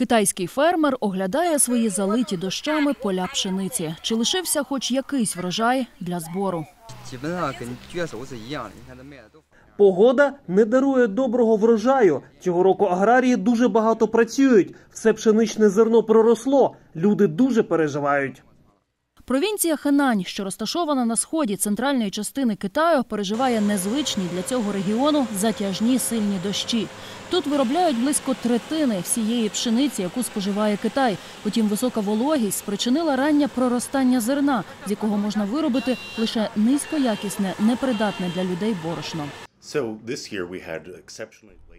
Китайський фермер оглядає свої залиті дощами поля пшениці. Чи лишився хоч якийсь врожай для збору? Погода не дарує доброго врожаю. Цього року аграрії дуже багато працюють. Все пшеничне зерно проросло. Люди дуже переживають. Провінція Хенань, що розташована на сході центральної частини Китаю, переживає незвичні для цього регіону затяжні сильні дощі. Тут виробляють близько третини всієї пшениці, яку споживає Китай. Утім, висока вологість спричинила раннє проростання зерна, з якого можна виробити лише низькоякісне, непридатне для людей борошно.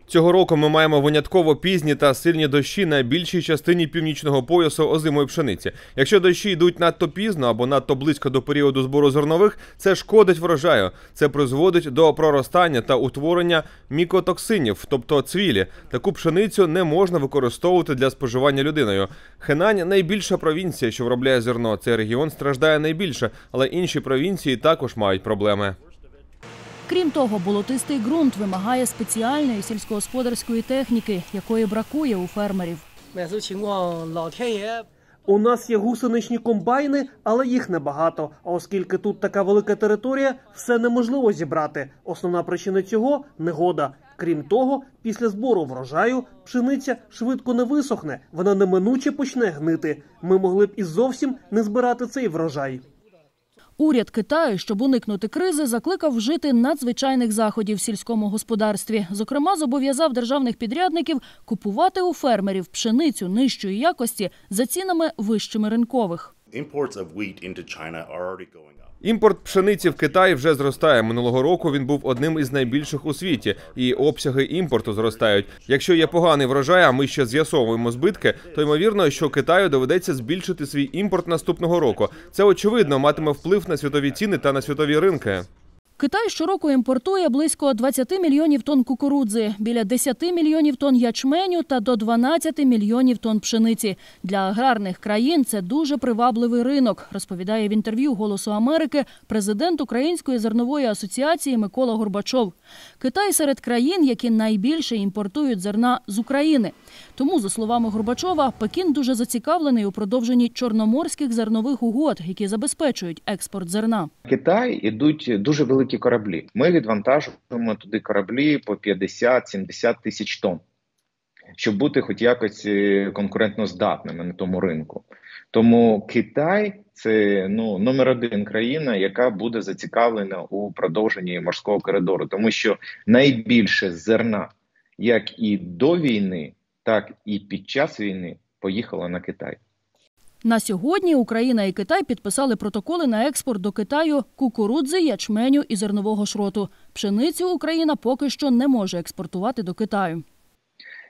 Цього року ми маємо винятково пізні та сильні дощі на більшій частині північного поясу озимої пшениці. Якщо дощі йдуть надто пізно або надто близько до періоду збору зернових, це шкодить врожаю. Це призводить до проростання та утворення мікотоксинів, тобто цвілі. Таку пшеницю не можна використовувати для споживання людиною. Хенань найбільша провінція, що виробляє зерно. Цей регіон страждає найбільше, але інші провінції також мають проблеми. Крім того, болотистий ґрунт вимагає спеціальної сільськогосподарської техніки, якої бракує у фермерів. У нас є гусеничні комбайни, але їх небагато. А оскільки тут така велика територія, все неможливо зібрати. Основна причина цього негода. Крім того, після збору врожаю пшениця швидко не висохне, вона неминуче почне гнити. Ми могли б і зовсім не збирати цей врожай. Уряд Китаю, щоб уникнути кризи, закликав вжити надзвичайних заходів в сільському господарстві. Зокрема, зобов'язав державних підрядників купувати у фермерів пшеницю нижчої якості за цінами вищими ринкових. Imports of wheat. Імпорт пшениці в Китай вже зростає. Минулого року він був одним із найбільших у світі, і обсяги імпорту зростають. Якщо є поганий врожай, а ми ще з'ясовуємо збитки, то ймовірно, що Китаю доведеться збільшити свій імпорт наступного року. Це очевидно матиме вплив на світові ціни та на світові ринки. Китай щороку імпортує близько 20 мільйонів тонн кукурудзи, біля 10 мільйонів тонн ячменю та до 12 мільйонів тонн пшениці. Для аграрних країн це дуже привабливий ринок, розповідає в інтерв'ю Голосу Америки президент Української зернової асоціації Микола Горбачов. Китай серед країн, які найбільше імпортують зерна з України. Тому, за словами Горбачова, Пекін дуже зацікавлений у продовженні чорноморських зернових угод, які забезпечують експорт зерна. Китай ідуть дуже великі кораблі. Ми відвантажуємо туди кораблі по 50-70 тисяч тонн, щоб бути хоч якось е, конкурентно здатними на тому ринку. Тому Китай це ну номер один країна, яка буде зацікавлена у продовженні морського коридору, тому що найбільше зерна, як і до війни, так і під час війни, поїхало на Китай. На сьогодні Україна і Китай підписали протоколи на експорт до Китаю кукурудзи, ячменю і зернового шроту. Пшеницю Україна поки що не може експортувати до Китаю.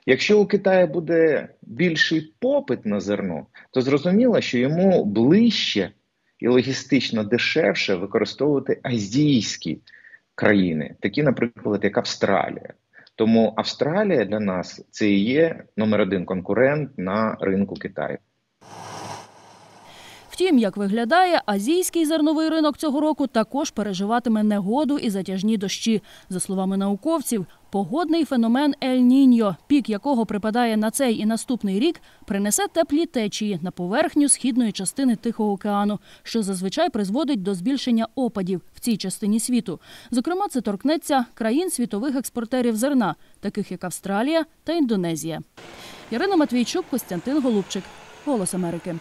Якщо у Китаю буде більший попит на зерно, то зрозуміло, що йому ближче і логістично дешевше використовувати азійські країни, такі, наприклад, як Австралія. Тому Австралія для нас це і є номер один конкурент на ринку Китаю. Втім, як виглядає, азійський зерновий ринок цього року також переживатиме негоду і затяжні дощі. За словами науковців, погодний феномен Ель-Ніньо, пік якого припадає на цей і наступний рік, принесе теплі течії на поверхню східної частини Тихого океану, що зазвичай призводить до збільшення опадів в цій частині світу. Зокрема, це торкнеться країн світових експортерів зерна, таких як Австралія та Індонезія. Ярина Матвійчук, Костянтин Голубчик, Голос Америки.